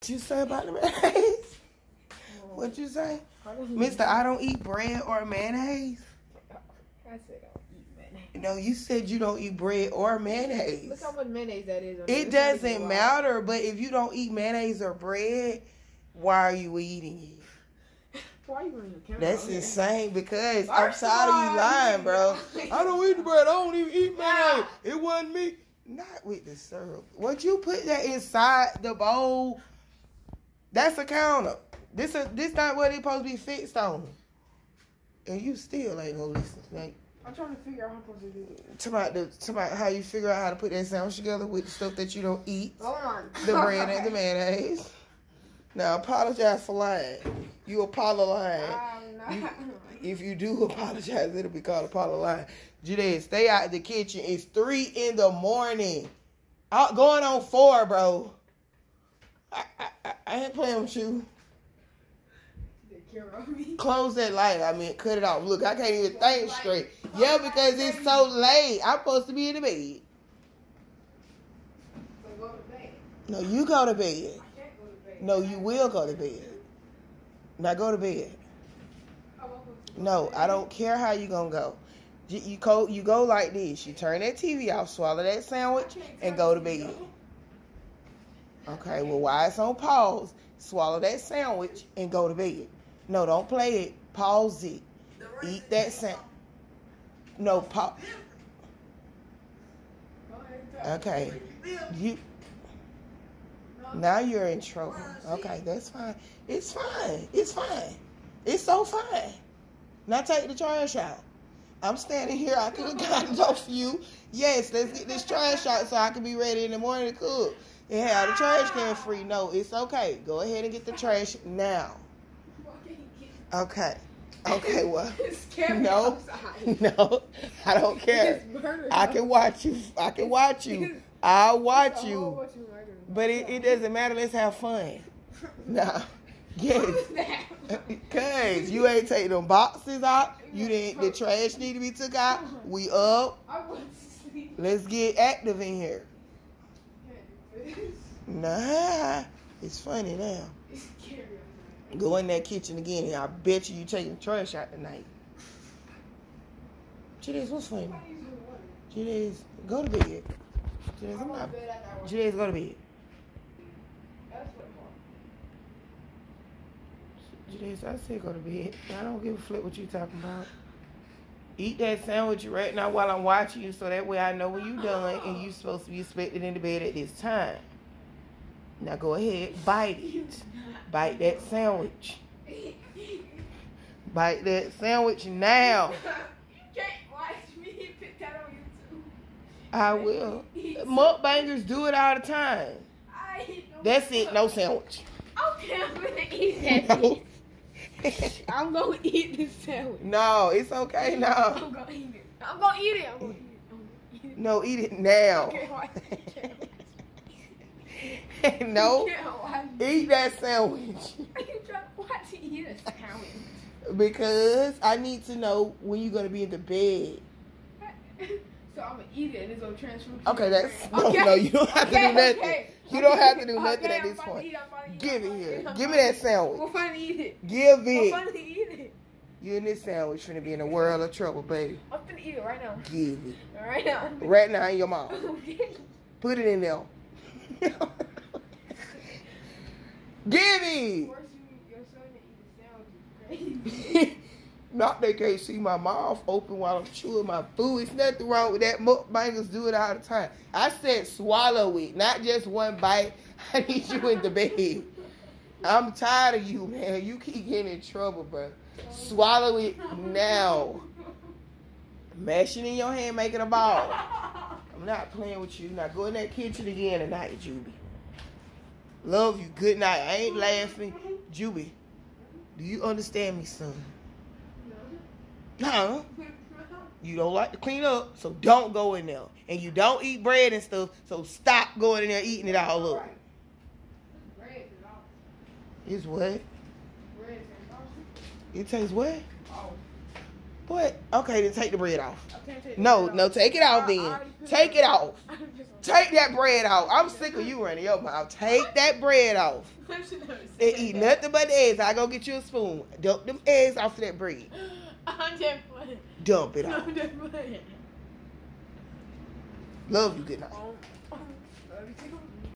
What you say about the mayonnaise? Oh. What you say? Mister, I don't eat bread or mayonnaise. I said I don't eat mayonnaise. No, you said you don't eat bread or mayonnaise. Look how much mayonnaise that is. on It It's not even doesn't matter, but if you don't eat mayonnaise or bread, why are you eating it? Why are you running your camera? That's out here? insane because I'm First tired of you of all, lying, bro. I don't eat the bread. I don't even eat mayonnaise. It wasn't me. Not with the syrup. What you put that inside the bowl? That's a counter. This is this not what it supposed to be fixed on. And you still ain't gonna listen. Like, I'm trying to figure out how I'm supposed to do it. about the about how you figure out how to put that sandwich together with the stuff that you don't eat. Oh my the bread and the mayonnaise. Now apologize for lying. You apologize. I'm You- If you do apologize, it'll be called apologize lying. Jude, stay out the kitchen. It's three in the morning. Out going on four, bro. I, ain't playing with you. The camera on me. Close that light. I mean, cut it off. Look, I can't even think straight. Yeah, because it's so late. I'm supposed to be in the bed. So go to bed. No, you go to bed. I can't go to bed. No, you will go to bed. Now go to bed. How am I supposed to go No. I don't care how you gonna go. You, you go, you go like this. You turn that TV off, swallow that sandwich, and go to bed. Okay. Well, while it's on pause, swallow that sandwich and go to bed. No, don't play it. Pause it. Eat that sandwich. No, pause. Okay. You. Now you're in trouble. Okay, that's fine. It's fine. It's fine. It's so fine. Now take the trash out. I'm standing here. I could have gotten off you. Yes, let's get this trash out so I can be ready in the morning to cook. And have the trash can free. No, it's okay. Go ahead and get the trash now. Why can't you get- Okay. Okay, well. No. No, I don't care. I can watch you. I can watch you. I'll watch you. But it, it doesn't matter. Let's have fun. Nah. Yes. You ain't take them boxes out. You didn't. The trash need to be took out. We up. Let's get active in here. Nah. It's funny now. Go in that kitchen again, and I bet you you taking trash out tonight. Judas, what's funny? Judas, go to bed. Judas, I'm not. Judas, go to bed. That's what I'm I said go to bed. I don't give a flip what you talking about. Eat that sandwich right now while I'm watching you, so that way I know when you done and you supposed to be expected in the bed at this time. Now go ahead, bite it. Bite that sandwich. Bite that sandwich now. you can't watch me put that on YouTube. I will. Mukbangers do it all the time. That's it, no sandwich. Okay, I'm gonna eat that. No. I'm gonna eat this sandwich. no, it's okay now. I'm gonna eat it. I'm gonna eat it. I'm gonna eat it. Eat it. No, eat it now. Okay, watch it. no, You can't watch it. eat that sandwich. Are you trying to watch eat a sandwich? Because I need to know when you're gonna be in the bed. So I'm gonna eat it and it's gonna transfer. Okay, that's no, no. You don't have to do nothing. okay. You don't have to do Okay, nothing at this point. Give it here. Give me that sandwich. I'm finna eat it. Give it. finna eat it. You and this sandwich finna be in a world of trouble, baby. I'm finna eat it right now. Give it. Right now. Right now in your mouth. Put it in there. Give it. Force you, your son to eat a sandwich is crazy. Not they can't see my mouth open while I'm chewing my food. It's nothing wrong with that. Mukbangers do it all the time. I said swallow it, not just one bite. I need you in the bed. I'm tired of you, man. You keep getting in trouble, bro. Swallow it now. Mash it in your hand, make it a ball. I'm not playing with you. Now go in that kitchen again tonight, Jubbie. Love you. Good night. I ain't laughing. Jubbie, do you understand me, son? Huh? You don't like to clean up, so don't go in there. And you don't eat bread and stuff, so stop going in there eating it all up. It's is what? It tastes what? What? Okay, then take the bread off. no, no, take it off then. Take it off. Take that bread off. I'm sick of you running your mouth. Take that bread off. And eat nothing but eggs. I go get you a spoon. Dump them eggs off of that bread. I'm just playing. Dump it out. I'm just playing. Love you. Good night.